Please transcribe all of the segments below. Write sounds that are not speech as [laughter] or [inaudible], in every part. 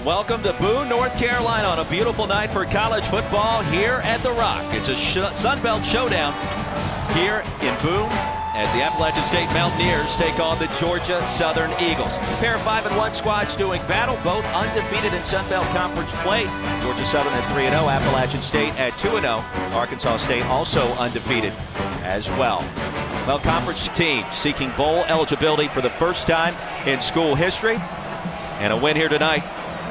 And welcome to Boone, North Carolina on a beautiful night for college football here at The Rock. It's a sh Sunbelt showdown here in Boone as the Appalachian State Mountaineers take on the Georgia Southern Eagles. A pair of 5 and 1 squads doing battle, both undefeated in Sunbelt Conference play. Georgia Southern at 3 0, Appalachian State at 2 0. Arkansas State also undefeated as well. Well, conference team seeking bowl eligibility for the first time in school history. And a win here tonight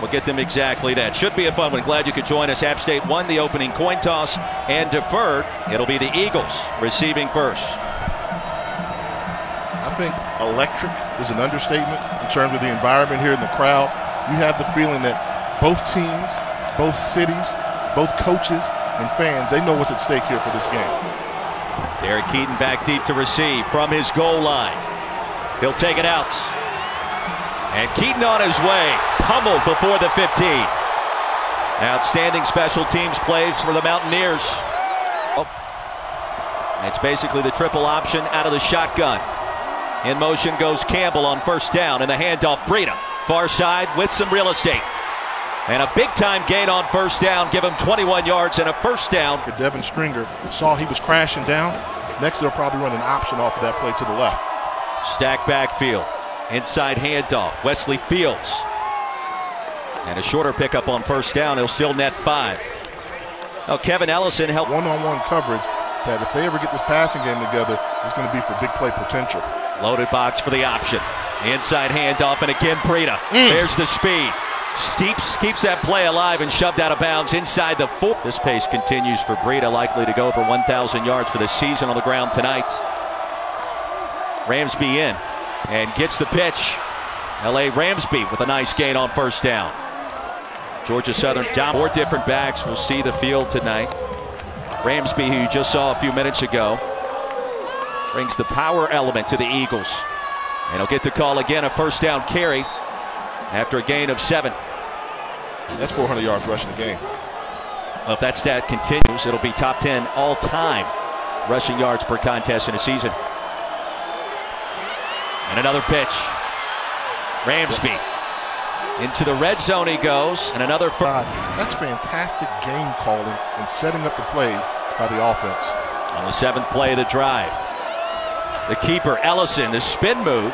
will get them exactly that. Should be a fun one. Glad you could join us. App State won the opening coin toss and deferred. It'll be the Eagles receiving first. I think electric is an understatement in terms of the environment here in the crowd. You have the feeling that both teams, both cities, both coaches and fans, they know what's at stake here for this game. Derek Keaton back deep to receive from his goal line. He'll take it out. And Keaton on his way, pummeled before the 15. Outstanding special teams plays for the Mountaineers. Oh. It's basically the triple option out of the shotgun. In motion goes Campbell on first down, and the handoff Breida. Far side with some real estate. And a big time gain on first down, give him 21 yards and a first down. For Devin Stringer, saw he was crashing down. Next, they'll probably run an option off of that play to the left. Stack backfield. Inside handoff. Wesley Fields. And a shorter pickup on first down. He'll still net five. Now, Kevin Ellison helped. One on one coverage that if they ever get this passing game together, it's going to be for big play potential. Loaded box for the option. Inside handoff, and again, Breida. Mm. There's the speed. Steeps keeps that play alive and shoved out of bounds inside the four. This pace continues for Breida, likely to go for 1,000 yards for the season on the ground tonight. Ramsby in and gets the pitch. L.A. Ramsby with a nice gain on first down. Georgia Southern down. Four different backs will see the field tonight. Ramsby, who you just saw a few minutes ago, brings the power element to the Eagles. And he'll get the call again, a first down carry after a gain of seven. That's 400 yards rushing the game. Well, if that stat continues, it'll be top 10 all time rushing yards per contest in a season. And another pitch. Ramsby. Into the red zone he goes, and another. Uh, that's fantastic game calling and setting up the plays by the offense. On the seventh play of the drive. The keeper, Ellison, the spin move.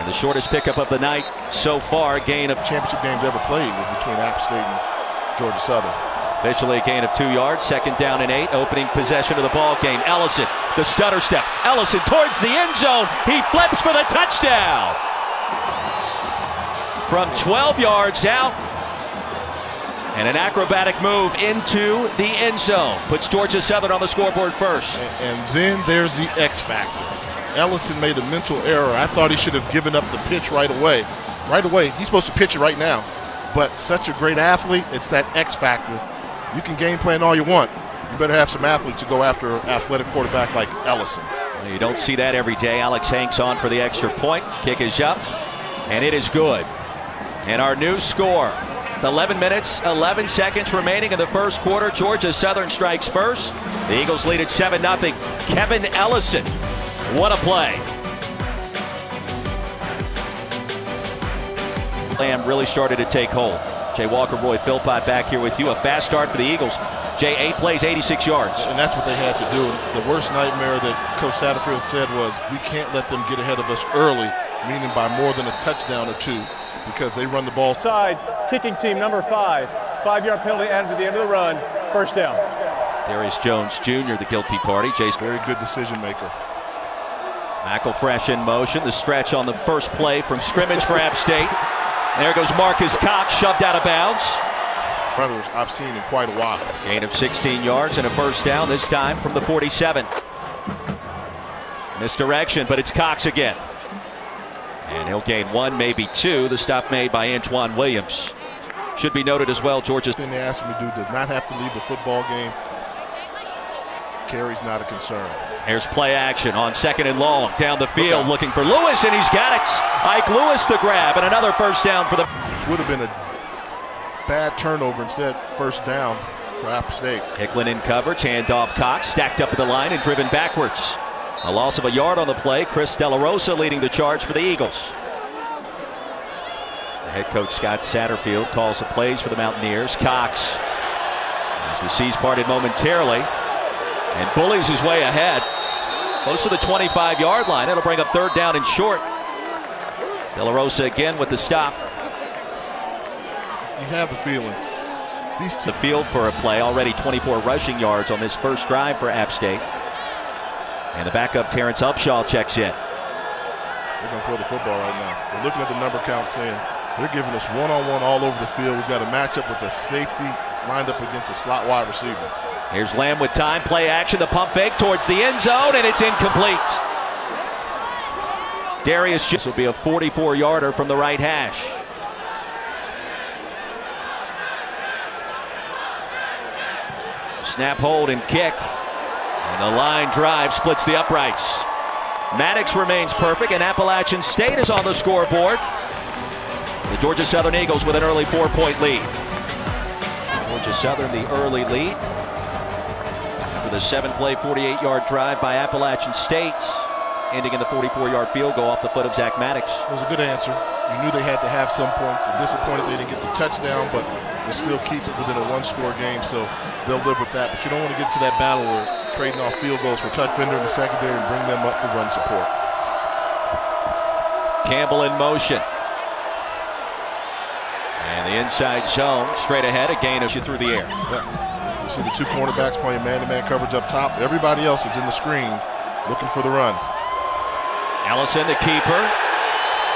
And the shortest pickup of the night so far, gain of championship games ever played was between App State and Georgia Southern. Officially a gain of two yards, second down and eight, opening possession of the ball game. Ellison, the stutter step. Ellison towards the end zone. He flips for the touchdown. From 12 yards out, and an acrobatic move into the end zone puts Georgia Southern on the scoreboard first. And, and then there's the X factor. Ellison made a mental error. I thought he should have given up the pitch right away. Right away. He's supposed to pitch it right now. But such a great athlete, it's that X factor. You can game plan all you want. You better have some athletes to go after an athletic quarterback like Ellison. You don't see that every day. Alex Hanks on for the extra point. Kick is up, and it is good. And our new score 11 minutes, 11 seconds remaining in the first quarter. Georgia Southern strikes first. The Eagles lead at 7 0. Kevin Ellison what a play. Lamb really started to take hold. Jay Walker, Roy Philpott back here with you. A fast start for the Eagles. Jay, eight plays, 86 yards. And that's what they had to do. The worst nightmare that Coach Satterfield said was, we can't let them get ahead of us early, meaning by more than a touchdown or two, because they run the ball. Side, kicking team number five. Five-yard penalty added to the end of the run. First down. Darius Jones Jr., the guilty party. Jay's very good decision maker. McElfresh in motion. The stretch on the first play from scrimmage for App State. There goes Marcus Cox, shoved out of bounds. Predators I've seen in quite a while. Gain of 16 yards and a first down, this time from the 47. Misdirection, but it's Cox again. He'll gain one, maybe two. The stop made by Antoine Williams. Should be noted as well, Georgia's. Thing they asked him to do does not have to leave the football game carry's not a concern. Here's play action on second and long down the field looking for Lewis, and he's got it. Ike Lewis the grab, and another first down for the. Would have been a bad turnover instead, first down for App State. Hicklin in coverage, handoff Cox, stacked up at the line and driven backwards. A loss of a yard on the play. Chris De La Rosa leading the charge for the Eagles. The head coach Scott Satterfield calls the plays for the Mountaineers. Cox, as the seas parted momentarily, and bullies his way ahead. Close to the 25 yard line. It'll bring up third down and short. De La Rosa again with the stop. You have the feeling. These the field for a play. Already 24 rushing yards on this first drive for App State. And the backup Terrence Upshaw checks in. They're going to throw the football right now. They're looking at the number count saying they're giving us one-on-one all over the field. We've got a matchup with a safety lined up against a slot wide receiver. Here's Lamb with time, play action, the pump fake towards the end zone, and it's incomplete. Darius just will be a 44 yarder from the right hash. Snap, hold, and kick. And the line drive splits the uprights. Matics remains perfect, and Appalachian State is on the scoreboard. Georgia Southern Eagles with an early four point lead. Georgia Southern, the early lead For the seven play, 48 yard drive by Appalachian State, ending in the 44 yard field goal off the foot of Zach Matics. It was a good answer. You knew they had to have some points. I'm disappointed they didn't get the touchdown, but they still keep it within a one score game, so they'll live with that. But you don't want to get to that battle where trading off field goals for Chuck Fender in the secondary and bring them up for run support. Campbell in motion. The inside zone straight ahead, a gain of you through the air. Yeah. You see the two cornerbacks playing man-to-man coverage up top. Everybody else is in the screen looking for the run. Ellison, the keeper.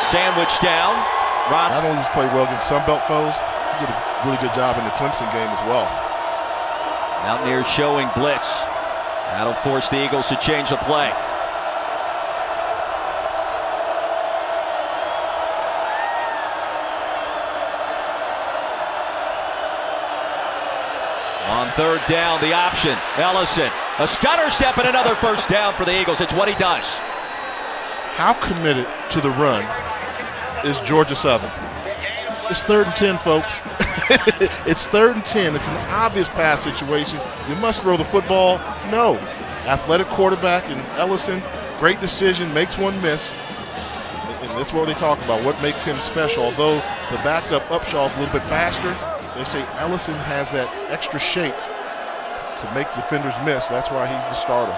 Sandwich down. Ron. Not only does he play well against Sunbelt foes, he did a really good job in the Clemson game as well. Mountaineers showing blitz. That'll force the Eagles to change the play. Third down, the option. Ellison, a stutter step and another first down for the Eagles. It's what he does. How committed to the run is Georgia Southern? It's third and 10, folks. [laughs] it's third and 10. It's an obvious pass situation. You must throw the football. No. Athletic quarterback and Ellison, great decision, makes one miss. And that's what they talk about, what makes him special. Although the backup Upshaw is a little bit faster, they say Ellison has that extra shape to make defenders miss. That's why he's the starter.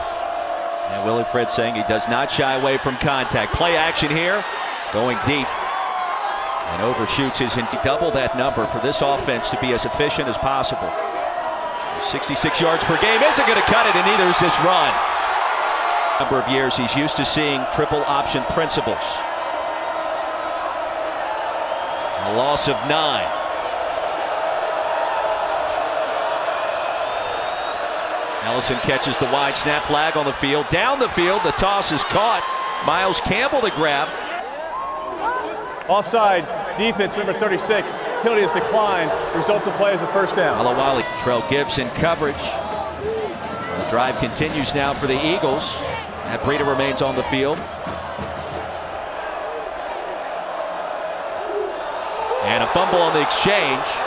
And Willie Fritz saying he does not shy away from contact. Play action here, going deep. And overshoots his double that number for this offense to be as efficient as possible. 66 yards per game isn't going to cut it, and neither is this run. Number of years he's used to seeing triple option principles. A loss of nine. Ellison catches the wide snap flag on the field. Down the field, the toss is caught. Miles Campbell the grab. Offside, defense number 36. Penalty is declined. Result of the play is a first down. Alawali, Trell Gibson coverage. The drive continues now for the Eagles. And Breida remains on the field. And a fumble on the exchange.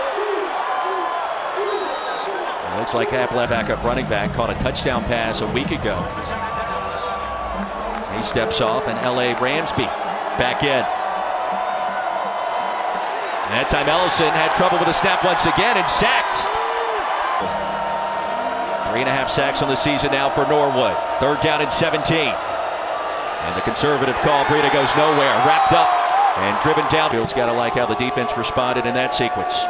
Looks like Appalachian backup running back caught a touchdown pass a week ago. He steps off and L.A. Ramsby back in. That time Ellison had trouble with the snap once again and sacked. Three and a half sacks on the season now for Norwood. Third down and 17. And the conservative call, Breida goes nowhere. Wrapped up and driven down. Field's got to like how the defense responded in that sequence.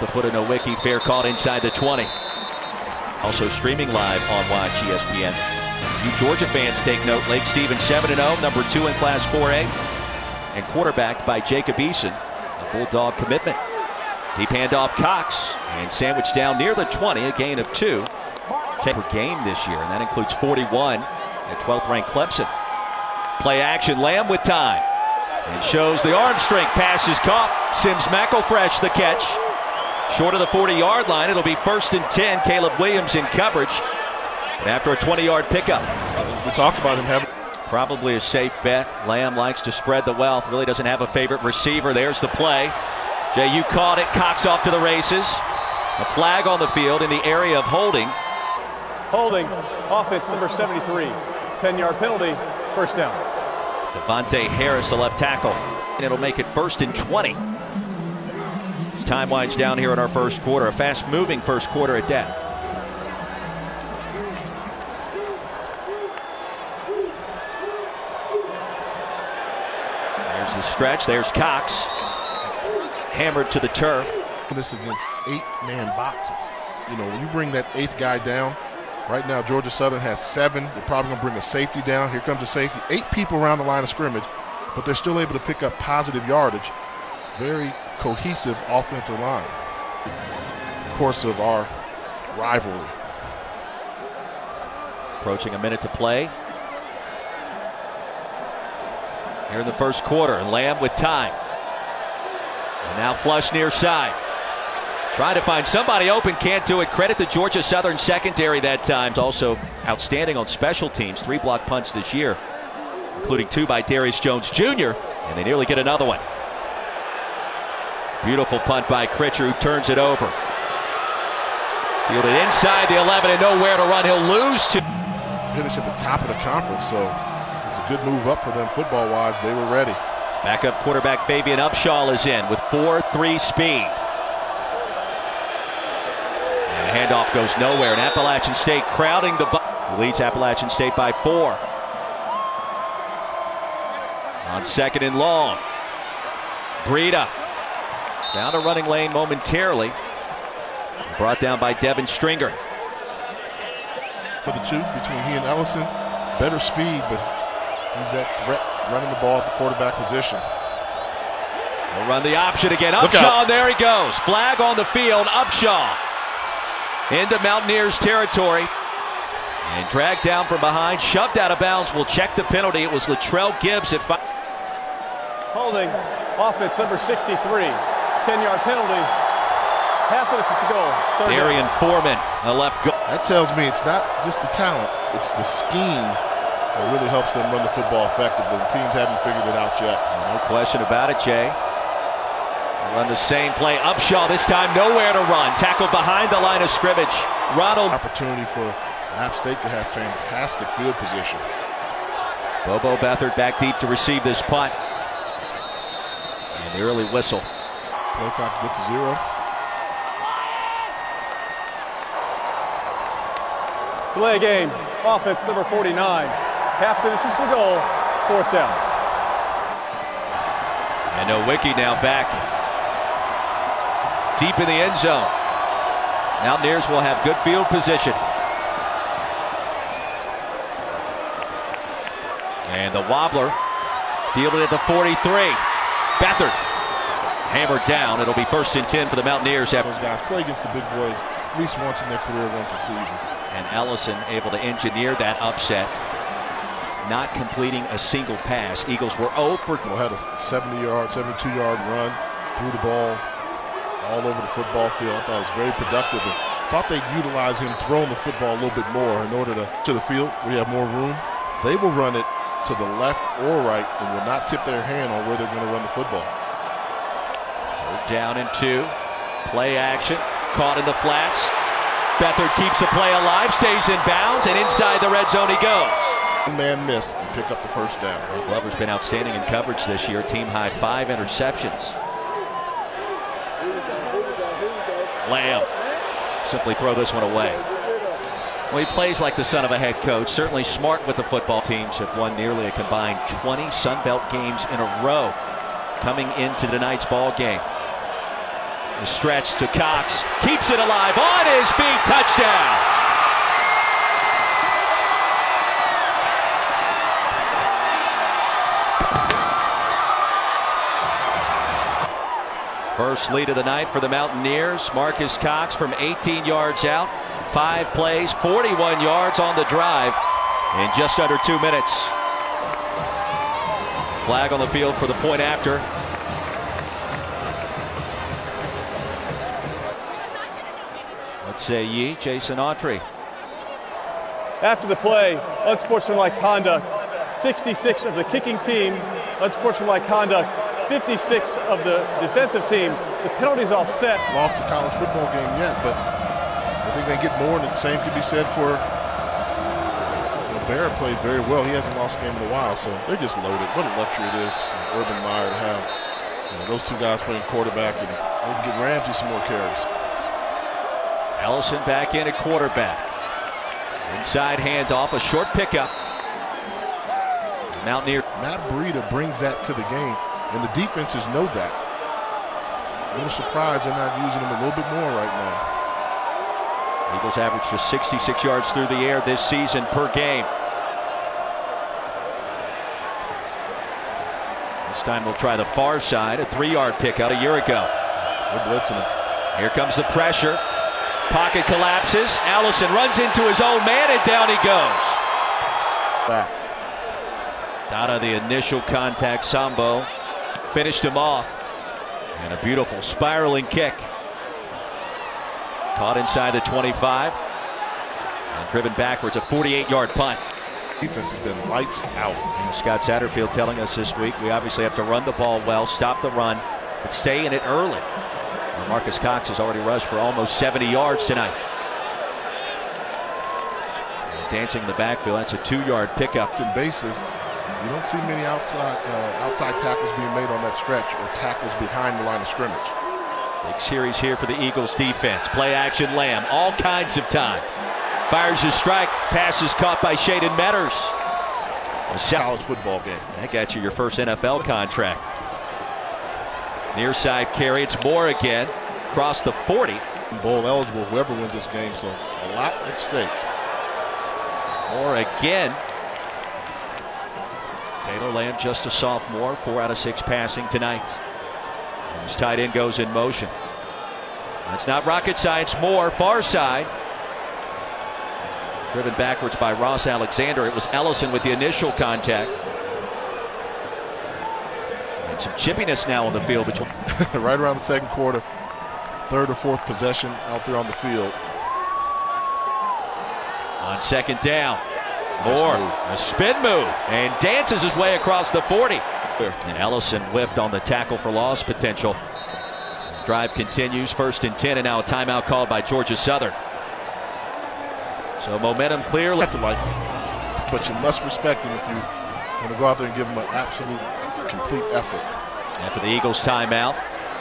The foot of Nowicki. Fair caught inside the 20. Also streaming live on Watch ESPN. You Georgia fans take note. Lake Stevens 7 0, number two in Class 4A, and quarterbacked by Jacob Eason, a Bulldog commitment. Deep handoff Cox and sandwiched down near the 20, a gain of two per game this year, and that includes 41 at 12th ranked Clemson. Play action, Lamb with time. And shows the arm strength. Pass is caught. Simms McElfresh the catch. Short of the 40 yard line. It'll be first and 10. Caleb Williams in coverage. And after a 20 yard pickup. We talked about him having. Probably a safe bet. Lamb likes to spread the wealth. Really doesn't have a favorite receiver. There's the play. JU caught it. Cox off to the races. A flag on the field in the area of holding. Holding. Offense number 73. 10-yard penalty. First down. Devontae Harris, the left tackle. And it'll make it first and 20. As time winds down here in our first quarter. A fast-moving first quarter at that. There's the stretch. There's Cox. Hammered to the turf. This is against eight-man boxes. You know, when you bring that eighth guy down, right now Georgia Southern has seven. They're probably going to bring a safety down. Here comes the safety. Eight people around the line of scrimmage, but they're still able to pick up positive yardage. Very cohesive offensive line. Course, of our rivalry. Approaching a minute to play. Here in the first quarter, and Lamb with time. And now flush near side. Trying to find somebody open, can't do it. Credit the Georgia Southern secondary that time. Also outstanding on special teams. Three block punts this year, including two by Darius Jones Jr., and they nearly get another one. Beautiful punt by Critcher, who turns it over. Fielded inside the 11 and nowhere to run. He'll lose to. Finished at the top of the conference, so it's a good move up for them football-wise. They were ready. Backup quarterback Favian Upshaw is in with 4-3 speed. And the handoff goes nowhere. And Appalachian State crowding the leads Appalachian State by four. On second and long. Breida down a running lane momentarily. Brought down by Devin Stringer. For the two between he and Ellison, better speed, but he's at threat running the ball at the quarterback position. They'll run the option again. Upshaw, there he goes. Flag on the field. Upshaw into Mountaineers territory. And dragged down from behind, shoved out of bounds. We'll check the penalty. It was Latrell Gibbs at five. Holding. Offense number 63. 10-yard penalty. Half of this is to go. Third Darian down. Foreman, a left go. That tells me it's not just the talent, it's the scheme that really helps them run the football effectively. The teams haven't figured it out yet. No question about it, Jay. Run the same play. Upshaw this time nowhere to run. Tackled behind the line of scrimmage. Ronald. Opportunity for App State to have fantastic field position. Bobo Beathard back deep to receive this punt. And the early whistle. Play clock get to zero. Delay game. Offense number 49. Half of this is the goal. Fourth down. And Nowicki now back deep in the end zone. Mountaineers will have good field position. And the wobbler fielded at the 43. Beathard hammered down. It'll be first and 10 for the Mountaineers. Those guys play against the big boys at least once in their career, once a season. And Ellison able to engineer that upset, not completing a single pass. Eagles were 0 for. Well, had a 70 yard, 72 yard run, threw the ball all over the football field. I thought it was very productive. And thought they'd utilize him throwing the football a little bit more in order to to the field where you have more room. They will run it to the left or right and will not tip their hand on where they're going to run the football. Down and two. Play action. Caught in the flats. Beathard keeps the play alive, stays in bounds, and inside the red zone he goes. Man missed and pick up the first down. Glover's been outstanding in coverage this year. Team high five interceptions. Lamb simply throw this one away. Well, he plays like the son of a head coach. Certainly smart with the football teams. Have won nearly a combined 20 Sun Belt games in a row coming into tonight's ball game. The stretch to Cox. Keeps it alive on his feet. Touchdown. First lead of the night for the Mountaineers. Marcus Cox from 18 yards out. Five plays, 41 yards on the drive in just under two minutes. Flag on the field for the point after. Say ye, Jason Autry. After the play, unsportsmanlike conduct. 66 of the kicking team, unsportsmanlike conduct. 56 of the defensive team. The penalties offset. Lost the college football game yet, but I think they get more, and the same could be said for Barrett played very well. He hasn't lost a game in a while, so they're just loaded. What a luxury it is for Urban Meyer to have you know, those two guys playing quarterback and they can get Ramsey some more carries. Ellison back in at quarterback. Inside handoff, a short pickup. Mountaineer. Matt Breida brings that to the game, and the defenses know that. A little surprised they're not using him a little bit more right now. Eagles average just 66 yards through the air this season per game. This time we'll try the far side, a three-yard pickup a year ago. They're blitzing him. Here comes the pressure. Pocket collapses. Ellison runs into his own man, and down he goes. Back. Out of the initial contact, Sambo finished him off. And a beautiful spiraling kick. Caught inside the 25. And driven backwards, a 48-yard punt. Defense has been lights out. And Scott Satterfield telling us this week we obviously have to run the ball well, stop the run, but stay in it early. Marcus Cox has already rushed for almost 70 yards tonight. Dancing in the backfield, that's a two-yard pickup. In bases, you don't see many outside uh, outside tackles being made on that stretch or tackles behind the line of scrimmage. Big series here for the Eagles defense. Play action Lamb, all kinds of time. Fires his strike, pass is caught by Shaedon Meadors. A college football game. That got you your first NFL contract. Near side carry, it's Moore again. Across the 40. Bowl eligible, whoever wins this game, so a lot at stake. Moore again. Taylor Lamb just a sophomore, four out of six passing tonight. And his tight end goes in motion. It's not rocket science, Moore, far side. Driven backwards by Ross Alexander. It was Ellison with the initial contact. And some chippiness now on the field between. [laughs] right around the second quarter, third or fourth possession out there on the field. On second down, Moore, a spin move, and dances his way across the 40. And Ellison whipped on the tackle for loss potential. Drive continues, first and 10, and now a timeout called by Georgia Southern. So momentum clear. You have to like him, but you must respect him if you want to go out there and give him an absolute complete effort. After the Eagles timeout,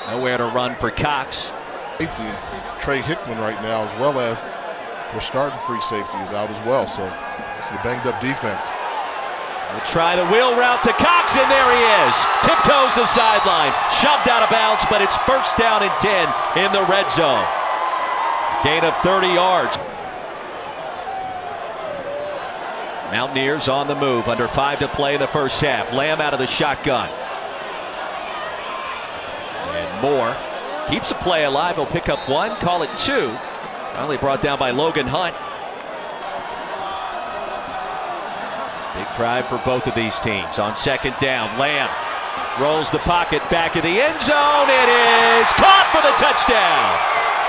nowhere to run for Cox. Safety Trey Hickman right now, as well as their starting free safety is out as well. So it's a banged up defense. We'll try the wheel route to Cox, and there he is. Tiptoes the sideline, shoved out of bounds, but it's first down and 10 in the red zone. Gain of 30 yards. Mountaineers on the move, under five to play in the first half. Lamb out of the shotgun. And Moore keeps the play alive. He'll pick up one, call it two. Finally brought down by Logan Hunt. Big drive for both of these teams. On second down, Lamb rolls the pocket back in the end zone. It is caught for the touchdown.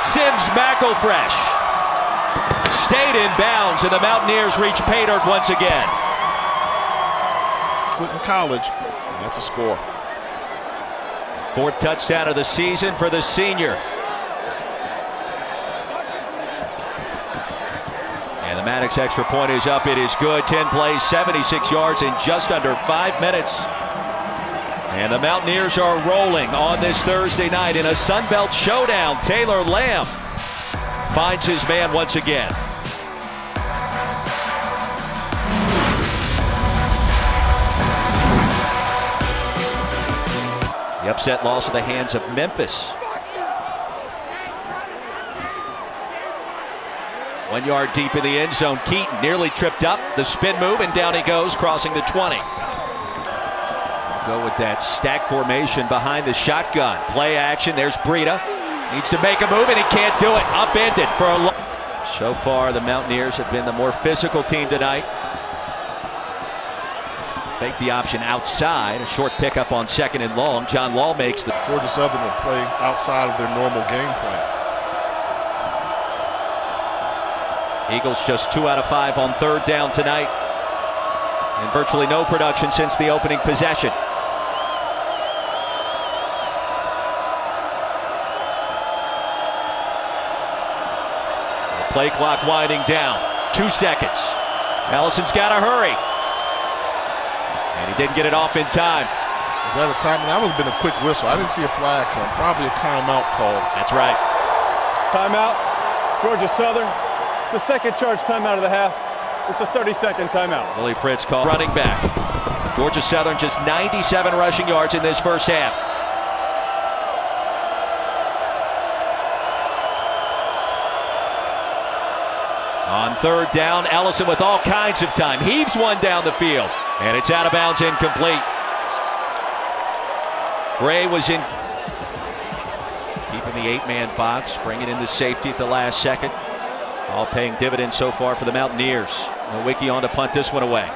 Simms McElfresh stayed in bounds, and the Mountaineers reach Paynard once again. Foot in college, that's a score. Fourth touchdown of the season for the senior. And the Matics extra point is up. It is good. 10 plays, 76 yards in just under five minutes. And the Mountaineers are rolling on this Thursday night in a Sun Belt showdown. Taylor Lamb finds his man once again. Upset loss in the hands of Memphis. One yard deep in the end zone. Keaton nearly tripped up. The spin move, and down he goes, crossing the 20. Go with that stack formation behind the shotgun. Play action. There's Breida. Needs to make a move, and he can't do it. Upended for a long. So far, the Mountaineers have been the more physical team tonight. Fake the option outside. A short pickup on second and long. John Law makes the. Georgia Southern will play outside of their normal game plan. Eagles just two out of five on third down tonight. And virtually no production since the opening possession. The play clock winding down. Two seconds. Ellison's got to hurry. And he didn't get it off in time. Is that a time? That would have been a quick whistle. I didn't see a flag come. Probably a timeout call. That's right. Timeout. Georgia Southern. It's the second charge timeout of the half. It's a 30-second timeout. Willie Fritz called running back. Georgia Southern just 97 rushing yards in this first half. On third down, Ellison with all kinds of time. Heaves one down the field. And it's out of bounds, incomplete. Gray was in. Keeping the eight-man box, bringing in the safety at the last second. All paying dividends so far for the Mountaineers. Wiki on to punt this one away.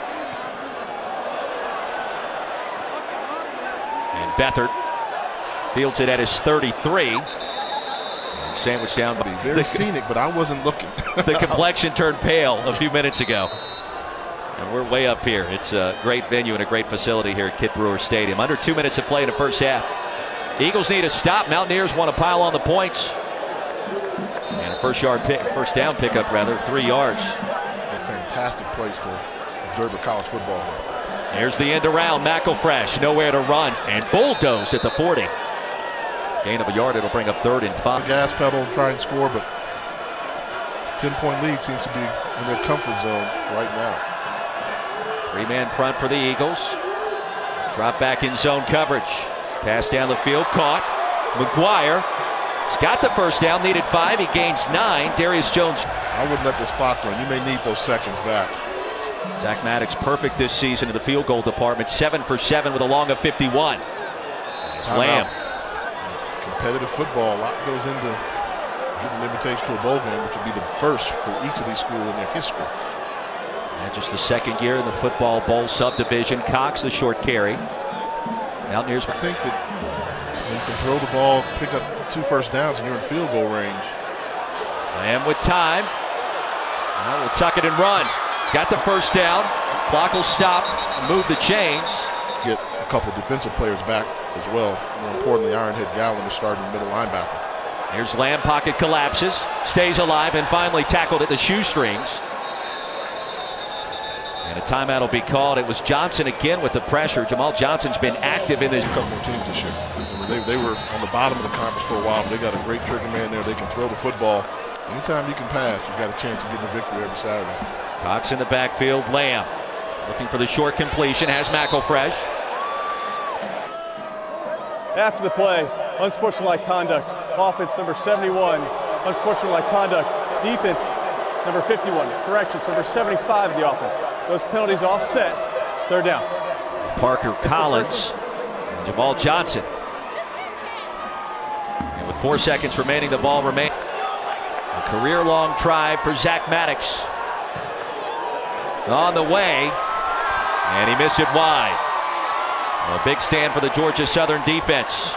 And Beathard fields it at his 33. Sandwich down. Very the, scenic, but I wasn't looking. [laughs] the complexion turned pale a few minutes ago. And we're way up here. It's a great venue and a great facility here at Kidd Brewer Stadium. Under two minutes to play in the first half. Eagles need a stop. Mountaineers want to pile on the points. And a first yard pick, first down pickup rather, three yards. A fantastic place to observe a college football. Here's the end around. McElfresh nowhere to run and bulldoze at the 40. Gain of a yard, it'll bring up third and five. The gas pedal, try and score, but 10-point lead seems to be in their comfort zone right now. Three-man front for the Eagles. Drop back in zone coverage. Pass down the field, caught. McGuire. He's got the first down, needed five. He gains nine. Darius Jones. I wouldn't let this clock run. You may need those seconds back. Zach Matics perfect this season in the field goal department. Seven for seven with a long of 51. Lamb. Out competitive football. A lot goes into getting an invitation to a bowl game, which would be the first for each of these schools in their history. And just the second year in the football bowl subdivision. Cox the short carry. Mountaineers. I think that you can throw the ball, pick up two first downs, and you're in field goal range. And with time, now we'll tuck it and run. He's got the first down. Clock will stop, move the chains. Get a couple defensive players back as well. More importantly, Ironhead Gallon is starting middle linebacker. Here's Lamb pocket collapses, stays alive, and finally tackled at the shoestrings. And a timeout will be called. It was Johnson again with the pressure. Jamal Johnson's been active in this. A couple more teams this year. They, they were on the bottom of the conference for a while, but they got a great trigger man there. They can throw the football. Anytime you can pass, you've got a chance of getting a victory every Saturday. Cox in the backfield. Lamb looking for the short completion. Has McElfresh. After the play, unsportsmanlike conduct, offense number 71, unsportsmanlike conduct, defense number 51, corrections number 75 of the offense. Those penalties offset, third down. Parker Collins, Jamal Johnson. And with four seconds remaining, the ball remains. A career-long try for Zach Matics. On the way, and he missed it wide. A big stand for the Georgia Southern defense.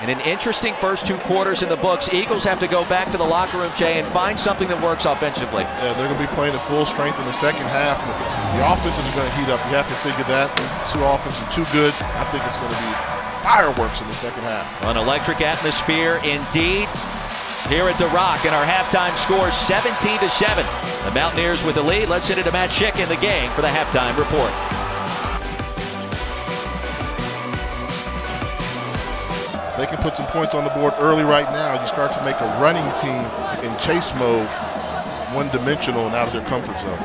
And an interesting first two quarters in the books. Eagles have to go back to the locker room, Jay, and find something that works offensively. Yeah, they're going to be playing at full strength in the second half. The offense is going to heat up. You have to figure that. These two offenses are too good. I think it's going to be fireworks in the second half. An electric atmosphere indeed here at The Rock. And our halftime score 17 to 7. The Mountaineers with the lead. Let's send it to Matt Schick in the game for the halftime report. They can put some points on the board early right now. You start to make a running team in chase mode one-dimensional and out of their comfort zone.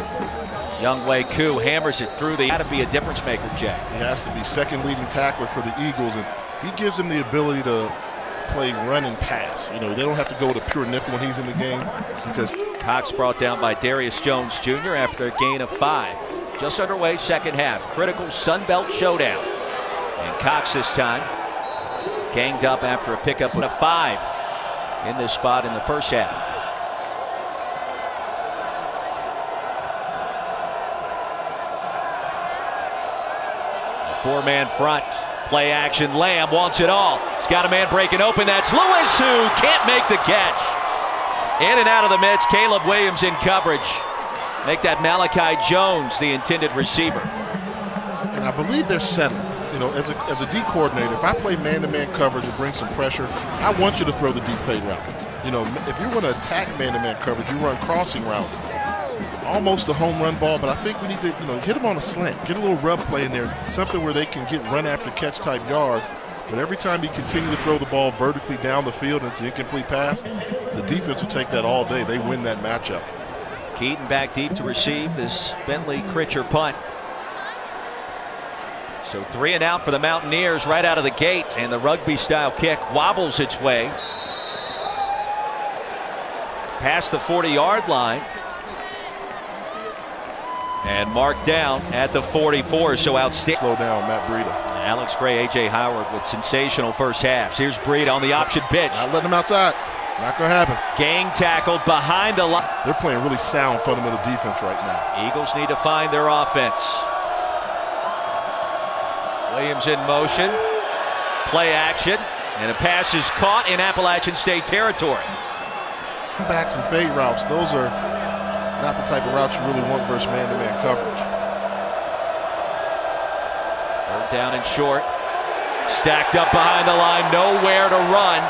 Younghoe Koo hammers it through. They got to be a difference maker, Jack. He has to be second leading tackler for the Eagles, and he gives them the ability to play run and pass. You know, they don't have to go with a pure nickel when he's in the game because Cox brought down by Darius Jones Jr. after a gain of five. Just underway, second half. Critical Sun Belt showdown. And Cox this time Ganged up after a pickup with a five in this spot in the first half. A four-man front. Play action. Lamb wants it all. He's got a man breaking open. That's Lewis who can't make the catch. In and out of the midst. Caleb Williams in coverage. Make that Malachi Jones the intended receiver. And I believe they're settling you know, as a, as a D coordinator, if I play man-to-man -man coverage and bring some pressure, I want you to throw the deep fade route. You know, if you're going to attack man-to-man -man coverage, you run crossing routes. almost a home run ball, but I think we need to, you know, hit them on a slant, get a little rub play in there, something where they can get run after catch type yards. But every time you continue to throw the ball vertically down the field and it's an incomplete pass, the defense will take that all day. They win that matchup. Keaton back deep to receive this Bentlee Critcher punt. So three and out for the Mountaineers right out of the gate, and the rugby style kick wobbles its way past the 40 yard line and marked down at the 44. So outstanding. Slow down, Matt Breida. Alex Gray, AJ Howard with sensational first halves. Here's Breida on the option pitch. Not letting him outside. Not going to happen. Gang tackled behind the line. They're playing really sound fundamental defense right now. Eagles need to find their offense. Williams in motion. Play action. And a pass is caught in Appalachian State territory. Backs and fade routes, those are not the type of routes you really want versus man-to-man coverage. Third down and short. Stacked up behind the line, nowhere to run.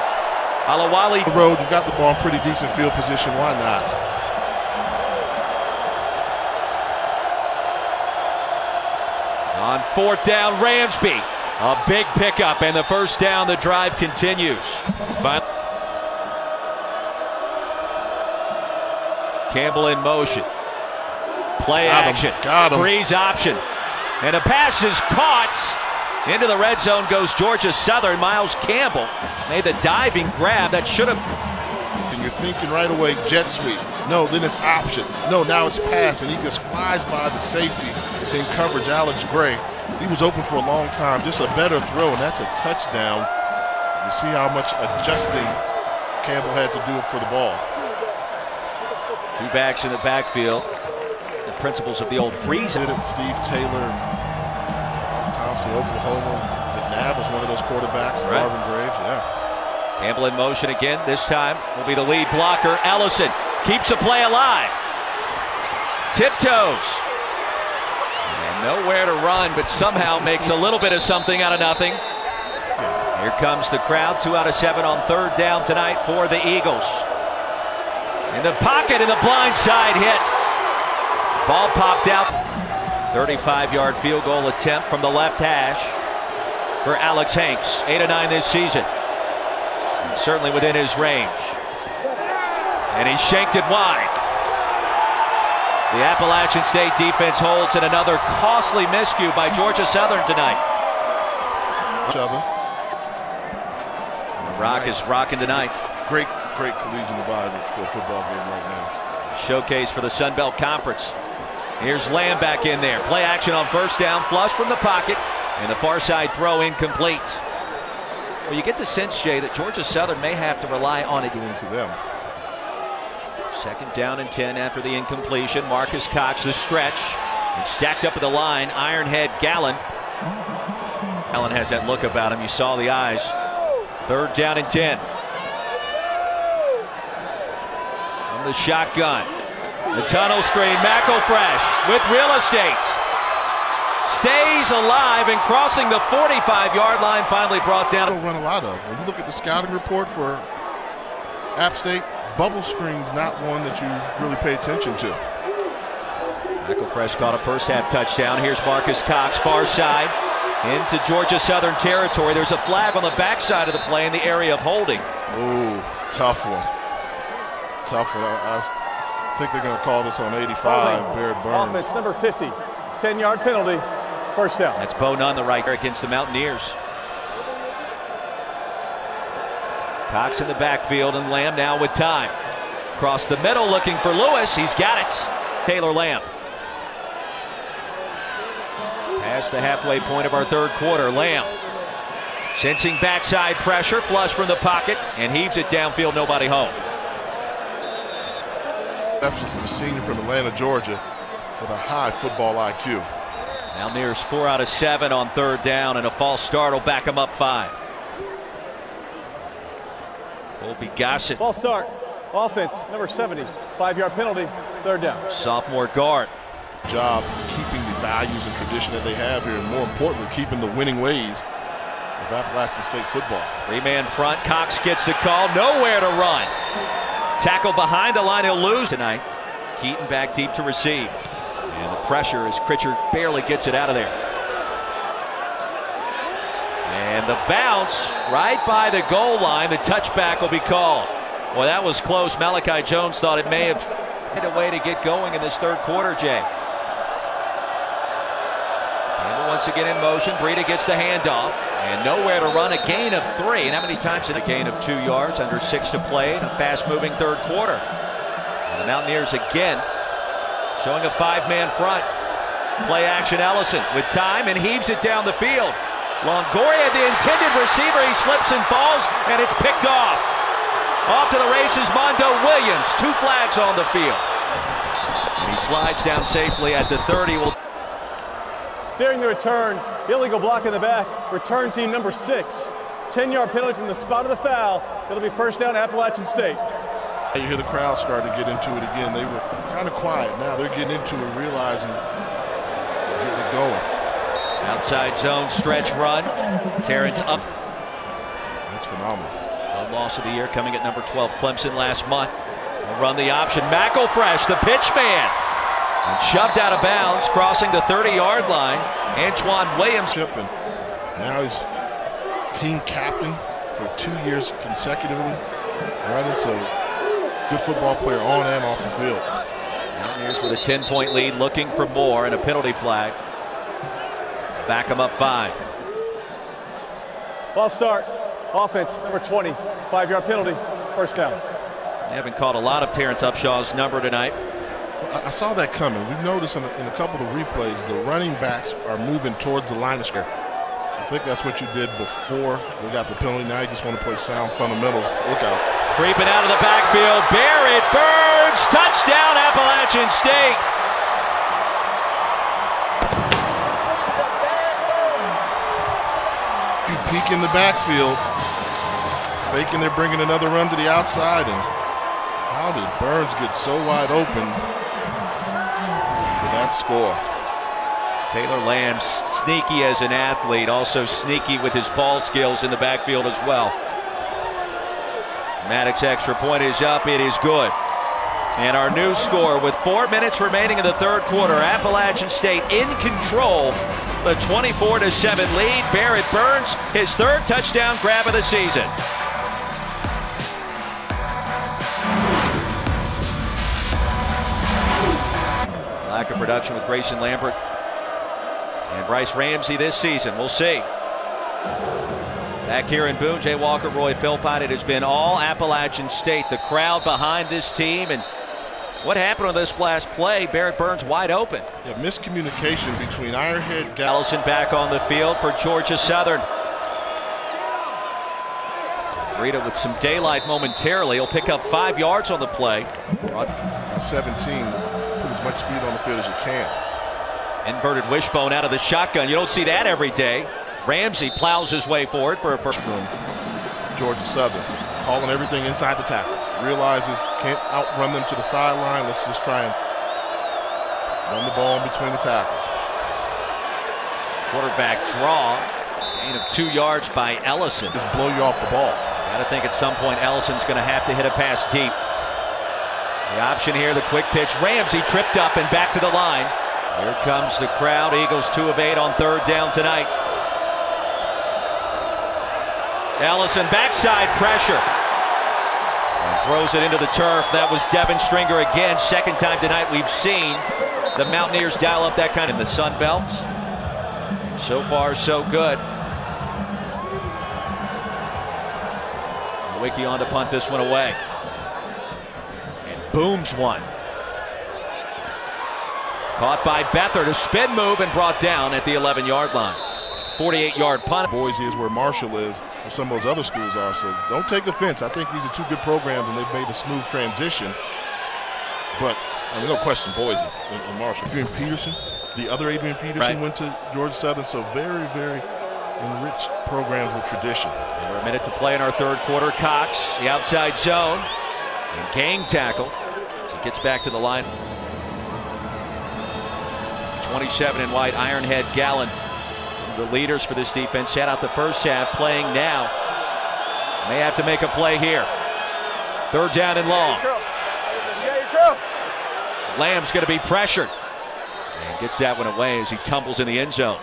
Alawali. Road, you got the ball in pretty decent field position. Why not? Fourth down, Ramsby. A big pickup, and the first down, the drive continues. Campbell in motion. Play Got action. Got him. Breeze option. And a pass is caught. Into the red zone goes Georgia Southern. Miles Campbell made the diving grab that should have. And you're thinking right away, jet sweep. No, then it's option. No, now it's pass, and he just flies by the safety in coverage, Alex Gray. He was open for a long time, just a better throw, and that's a touchdown. You see how much adjusting Campbell had to do for the ball. Two backs in the backfield. The principles of the old freeze. Did it, Steve Taylor, Thompson, Oklahoma. McNabb was one of those quarterbacks. Right. Marvin Graves, yeah. Campbell in motion again. This time will be the lead blocker. Ellison keeps the play alive. Tiptoes. Nowhere to run, but somehow makes a little bit of something out of nothing. Here comes the crowd. Two out of seven on third down tonight for the Eagles. In the pocket, and the blind side hit. Ball popped out. 35 yard field goal attempt from the left hash for Alex Hanks. 8 of 9 this season certainly within his range. And he shanked it wide. The Appalachian State defense holds in another costly miscue by Georgia Southern tonight. Each other. The Rock is rocking tonight. Great, great collegiate environment for a football game right now. Showcase for the Sun Belt Conference. Here's Lamb back in there. Play action on first down, flush from the pocket, and the far side throw incomplete. Well, you get the sense, Jay, that Georgia Southern may have to rely on it. Into them. Second down and 10 after the incompletion. Marcus Cox, the stretch. And stacked up at the line, Ironhead Gallon. Gallon has that look about him. You saw the eyes. Third down and 10. From the shotgun. The tunnel screen. McElfresh with real estate. Stays alive and crossing the 45 yard line. Finally brought down. Run a lot of. When you look at the scouting report for App State, bubble screen's not one that you really pay attention to. McElfresh caught a first half touchdown. Here's Marcus Cox, far side, into Georgia Southern territory. There's a flag on the backside of the play in the area of holding. Ooh, tough one. Tough one. I, I think they're going to call this on 85, Holding. Barrett Burns. Offense number 50. 10 yard penalty. First down. That's Bo Nunn, the right against the Mountaineers. Cox in the backfield and Lamb now with time. Across the middle looking for Lewis. He's got it. Taylor Lamb. Past the halfway point of our third quarter. Lamb sensing backside pressure, flush from the pocket, and heaves it downfield. Nobody home. Reception from a senior from Atlanta, Georgia, with a high football IQ. Mountaineers four out of seven on third down, and a false start will back them up five. Colby Gossett, Ball start. Offense number 70. Five yard penalty. Third down. sophomore guard. Job keeping the values and tradition that they have here, and more importantly, keeping the winning ways of Appalachian State football. Three man front. Cox gets the call. Nowhere to run. Tackle behind the line. He'll lose tonight. Keaton back deep to receive. And the pressure as Critcher barely gets it out of there. And the bounce right by the goal line. The touchback will be called. Well, that was close. Malachi Jones thought it may have hit a way to get going in this third quarter, Jay. And once again in motion. Breida gets the handoff. And nowhere to run. A gain of three. And how many times in a gain of two yards? Under six to play in a fast-moving third quarter. And the Mountaineers again showing a five-man front. Play action Ellison with time and heaves it down the field. Longoria, the intended receiver, he slips and falls, and it's picked off. Off to the races, Mondo Williams. Two flags on the field. And he slides down safely at the 30. Will During the return, illegal block in the back, return team number six. 10-yard penalty from the spot of the foul. It'll be first down Appalachian State. You hear the crowd starting to get into it again. They were kind of quiet. Now they're getting into it, realizing they're getting it going. Outside zone stretch run. Terrence up. That's phenomenal. One loss of the year coming at number 12 Clemson last month. Will run the option. McElfresh, the pitch man. And shoved out of bounds, crossing the 30-yard line. Antoine Williams. And now he's team captain for two years consecutively. Right, so good football player on and off the field. Mountaineers with a 10-point lead, looking for more, and a penalty flag. Back them up five. False start. Offense, number 20. Five-yard penalty. First down. They haven't caught a lot of Terrence Upshaw's number tonight. I saw that coming. We've noticed in a, in a couple of the replays, the running backs are moving towards the line of scrimmage. I think that's what you did before they got the penalty. Now you just want to play sound fundamentals. Look out. Creeping out of the backfield. Barrett Burns. Touchdown, Appalachian State. Peek in the backfield, faking they're bringing another run to the outside, and how did Burns get so wide open for that score? Taylor Lamb's sneaky as an athlete, also sneaky with his ball skills in the backfield as well. Maddox extra point is up. It is good. And our new score with four minutes remaining in the third quarter. Appalachian State in control. The 24 to 7 lead. Barrett Burns, his third touchdown grab of the season. Lack of production with Grayson Lambert and Brice Ramsey this season. We'll see. Back here in Boone, Jay Walker, Roy Philpott. It has been all Appalachian State. The crowd behind this team. And what happened on this last play? Barrett Burns wide open. Yeah, miscommunication between Ironhead, Allison back on the field for Georgia Southern. Rita with some daylight momentarily. He'll pick up five yards on the play. 17, put as much speed on the field as you can. Inverted wishbone out of the shotgun. You don't see that every day. Ramsby plows his way forward for a first Georgia Southern. Calling everything inside the tackles. Realizes can't outrun them to the sideline. Let's just try and run the ball in between the tackles. Quarterback draw. Gain of two yards by Ellison. Just blow you off the ball. Got to think at some point Ellison's going to have to hit a pass deep. The option here, the quick pitch. Ramsby tripped up and back to the line. Here comes the crowd. Eagles two of eight on third down tonight. Ellison backside pressure. Throws it into the turf. That was Devin Stringer again. Second time tonight we've seen the Mountaineers dial up that kind of the Sun Belt. So far, so good. Wiki on to punt this one away. And booms one. Caught by Beathard. A spin move and brought down at the 11 yard line. 48 yard punt. Boise is where Marshall is, where some of those other schools are. So don't take offense. I think these are two good programs and they've made a smooth transition. But I mean, no question, Boise and, and Marshall. Adrian Peterson, the other Adrian Peterson Right. went to Georgia Southern. So very, very enriched programs with tradition. And we're a minute to play in our third quarter. Cox, the outside zone. And gang tackle. As he gets back to the line. 27 in white, Ironhead Gallon. The leaders for this defense sat out the first half, playing now. May have to make a play here. Third down and long. Lamb's going to be pressured. And gets that one away as he tumbles in the end zone.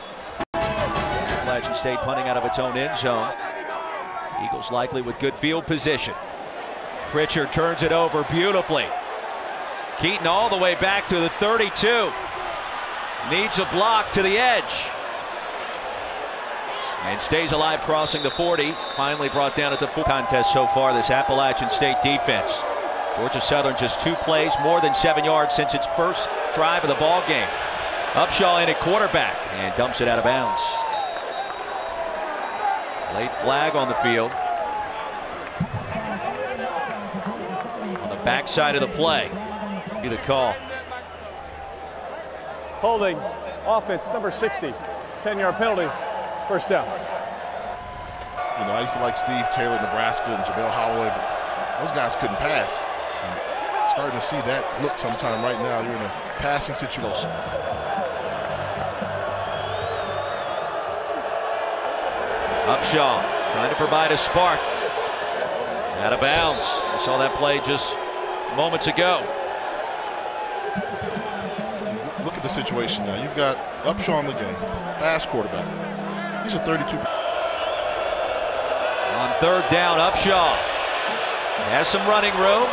Appalachian State punting out of its own end zone. Eagles likely with good field position. Critcher turns it over beautifully. Keaton all the way back to the 32. Needs a block to the edge. And stays alive crossing the 40. Finally brought down at the full contest so far, this Appalachian State defense. Georgia Southern just two plays, more than seven yards since its first drive of the ball game. Upshaw in at quarterback and dumps it out of bounds. Late flag on the field. On the backside of the play. Be the call. Holding offense number 60. 10 yard penalty. First down. You know, I used to like Steve Taylor, Nebraska, and Jamelle Holieway, but those guys couldn't pass. And starting to see that look sometime right now. You're in a passing situation. Upshaw trying to provide a spark. Out of bounds. I saw that play just moments ago. Look at the situation now. You've got Upshaw in the game, fast quarterback. He's a 32. On third down, Upshaw has some running room.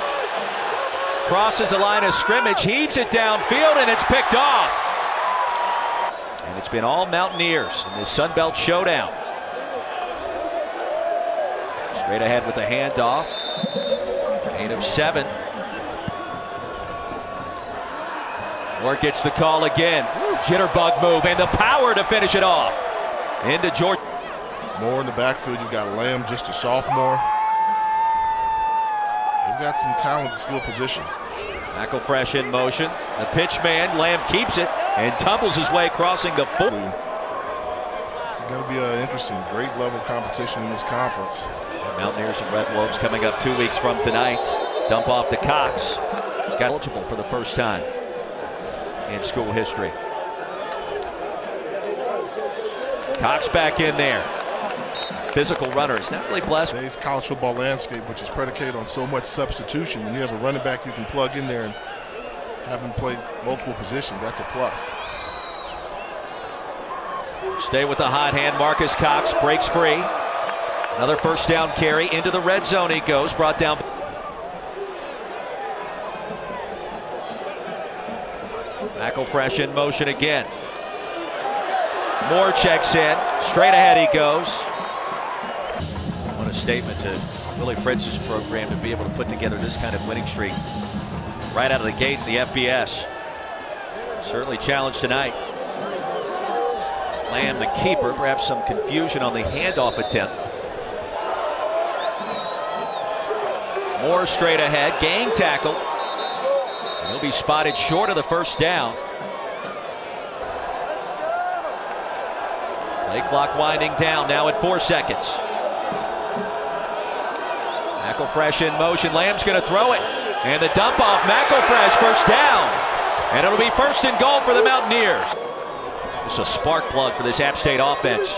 Crosses the line of scrimmage, heaves it downfield, and it's picked off. And it's been all Mountaineers in this Sun Belt showdown. Straight ahead with the handoff. Gain of seven. Moore gets the call again. Jitterbug move and the power to finish it off. Into George. Moore in the backfield. You've got Lamb, just a sophomore. They've got some talent at skill position. McElfresh in motion. The pitch man, Lamb keeps it and tumbles his way crossing the foot. This is going to be an interesting, great level competition in this conference. Mountaineers and Red Wolves coming up two weeks from tonight. Dump off to Cox. He's got eligible for the first time in school history. Cox back in there. Physical runner. It's not really blessed. Today's college football landscape, which is predicated on so much substitution, when you have a running back you can plug in there and have him play multiple positions, that's a plus. Stay with the hot hand. Marcus Cox breaks free. Another first down carry into the red zone. He goes, brought down. McElfresh in motion again. Moore checks in. Straight ahead he goes. What a statement to Willie Fritz's program to be able to put together this kind of winning streak right out of the gate in the FBS. Certainly challenged tonight. Lamb, the keeper, perhaps some confusion on the handoff attempt. Moore straight ahead, gang tackle. He'll be spotted short of the first down. Play clock winding down now at four seconds. McElfresh in motion. Lamb's going to throw it. And the dump off McElfresh, first down. And it'll be first and goal for the Mountaineers. It's a spark plug for this App State offense.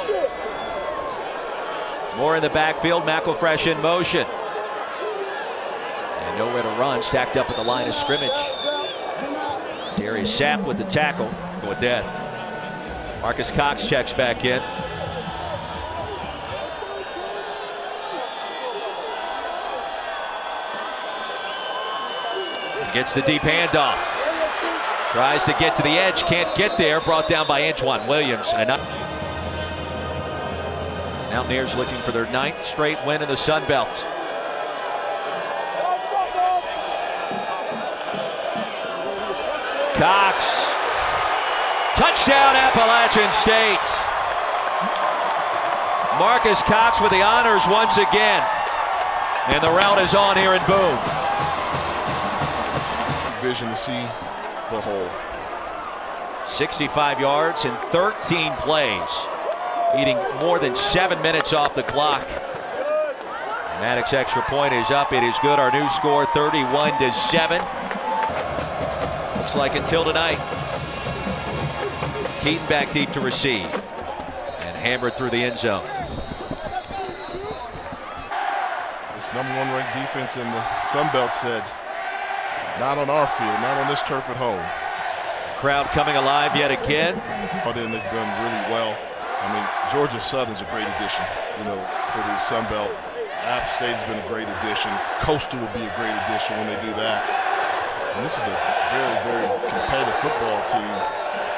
Moore in the backfield, McElfresh in motion. And nowhere to run, stacked up at the line of scrimmage. Darius Sapp with the tackle. With that, Marcus Cox checks back in. Gets the deep handoff. Tries to get to the edge, can't get there. Brought down by Antoine Williams. Mountaineers looking for their ninth straight win in the Sun Belt. Cox. Touchdown Appalachian State. Marcus Cox with the honors once again. And the route is on here in Boone. Vision to see the hole. 65 yards in 13 plays, eating more than seven minutes off the clock. Maddox extra point is up. It is good. Our new score 31 to 7. Looks like until tonight. Keaton back deep to receive. And hammered through the end zone. This number one ranked defense in the Sun Belt said, Not on our field, not on this turf at home. Crowd coming alive yet again. But then they've done really well. I mean, Georgia Southern's a great addition, you know, for the Sun Belt. App State has been a great addition. Coastal will be a great addition when they do that. And this is a very, very competitive football team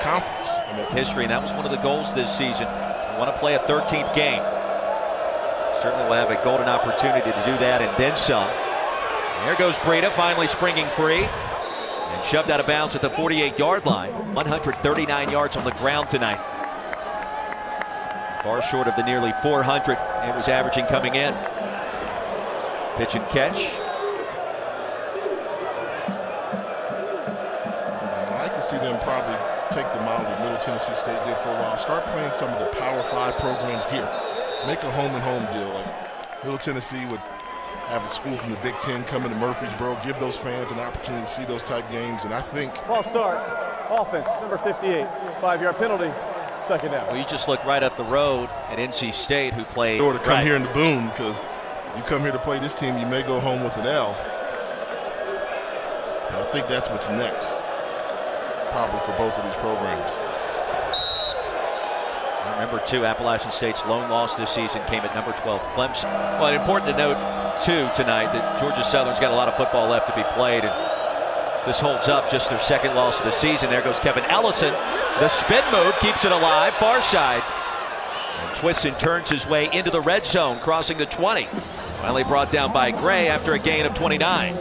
conference. Mean, history, and that was one of the goals this season. We want to play a 13th game. Certainly will have a golden opportunity to do that and then some. There goes Breida, finally springing free. And shoved out of bounds at the 48-yard line. 139 yards on the ground tonight. Far short of the nearly 400 it was averaging coming in. Pitch and catch. Model Tennessee State did for a while. Start playing some of the Power Five programs here. Make a home and home deal. Like Middle Tennessee would have a school from the Big Ten come into Murfreesboro, give those fans an opportunity to see those type games. And I think. Ball start. Offense, number 58. Five yard penalty. Second down. Well, you just look right up the road at NC State, who played. Or to come right. here in the boom, because you come here to play this team, you may go home with an L. And I think that's what's next, probably for both of these programs. Too, Appalachian State's lone loss this season came at number 12, Clemson. Well, important to note, too, tonight that Georgia Southern's got a lot of football left to be played. And this holds up just their second loss of the season. There goes Kevin Ellison. The spin move keeps it alive, far side. And twists and turns his way into the red zone, crossing the 20. Finally brought down by Gray after a gain of 29.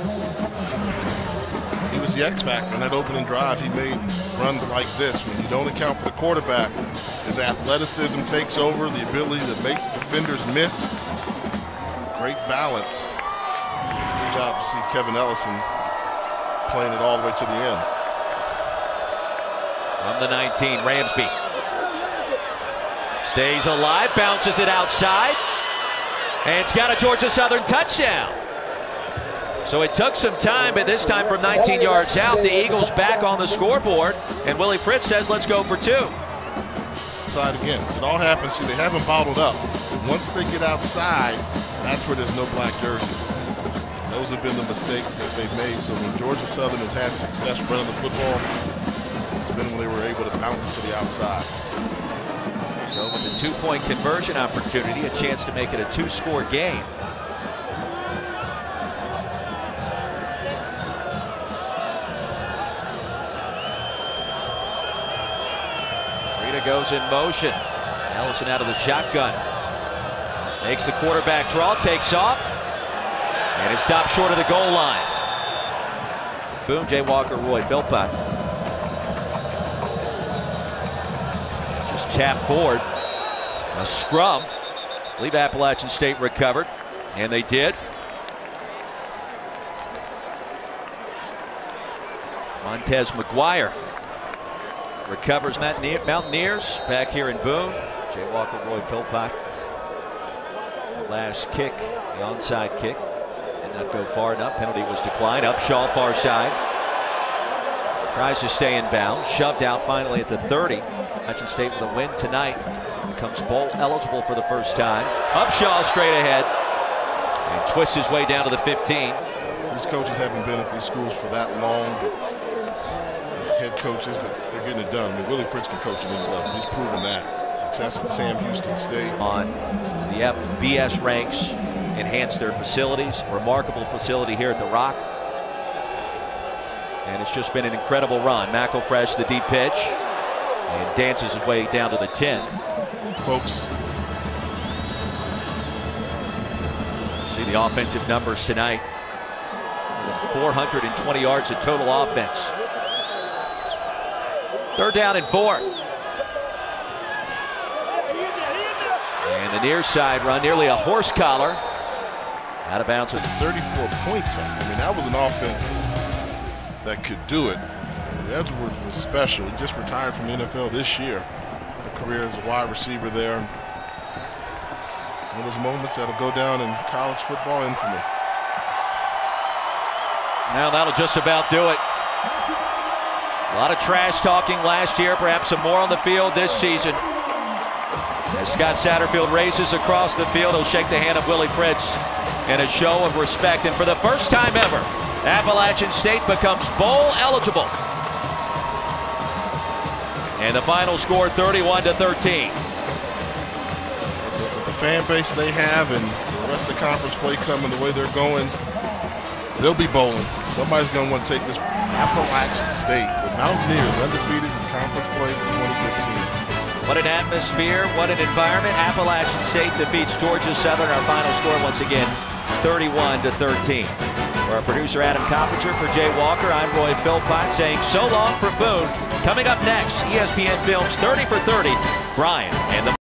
He was the X factor in that opening drive. He made runs like this. When you don't account for the quarterback, his athleticism takes over, the ability to make defenders miss. Great balance. Good job to see Kevin Ellison playing it all the way to the end. From the 19, Ramsby. Stays alive, bounces it outside. And it's got a Georgia Southern touchdown. So it took some time, but this time from 19 yards out, the Eagles back on the scoreboard. And Willie Fritz says, let's go for two. Outside again. It all happens. See, they haven't bottled up. Once they get outside, that's where there's no black jersey. Those have been the mistakes that they've made. So when Georgia Southern has had success running the football, it's been when they were able to bounce to the outside. So with the two-point conversion opportunity, a chance to make it a two-score game. Goes in motion. Ellison out of the shotgun. Makes the quarterback draw, takes off, and it stopped short of the goal line. Boone, Jay Walker, Roy Philpott. Just tap forward. A scrum. Believe Appalachian State recovered, and they did. Montez McGuire recovers Mountaineers back here in Boone. Jay Walker, Roy Philpott. Last kick, the onside kick, did not go far enough. Penalty was declined. Upshaw, far side. Tries to stay in bounds. Shoved out finally at the 30. Appalachian State with a win tonight. Becomes bowl eligible for the first time. Upshaw straight ahead. And twists his way down to the 15. These coaches haven't been at these schools for that long, coaches, but they're getting it done. I mean, Willie Fritz can coach at any level. He's proven that. Success at Sam Houston State. On the FBS ranks, enhance their facilities. Remarkable facility here at the Rock. And it's just been an incredible run. McElfresh, the deep pitch, and dances his way down to the 10. Folks, See the offensive numbers tonight. 420 yards of total offense. Third down and four. And the near side run, nearly a horse collar. Out of bounds with 34 points. I mean, that was an offense that could do it. Edwards was special. He just retired from the NFL this year. A career as a wide receiver there. One of those moments that'll go down in college football infamy. Now that'll just about do it. A lot of trash talking last year, perhaps some more on the field this season. As Scott Satterfield races across the field, he'll shake the hand of Willie Fritz in a show of respect. And for the first time ever, Appalachian State becomes bowl eligible. And the final score 31 to 13. With the fan base they have and the rest of the conference play coming the way they're going, they'll be bowling. Somebody's going to want to take this Appalachian State, Mountaineers, undefeated in conference play for 2015. What an atmosphere, what an environment. Appalachian State defeats Georgia Southern. Our final score once again 31 to 13. For our producer Adam Coppinger, for Jay Walker, I'm Roy Philpott saying so long for Boone. Coming up next, ESPN Films 30 for 30, Brian and the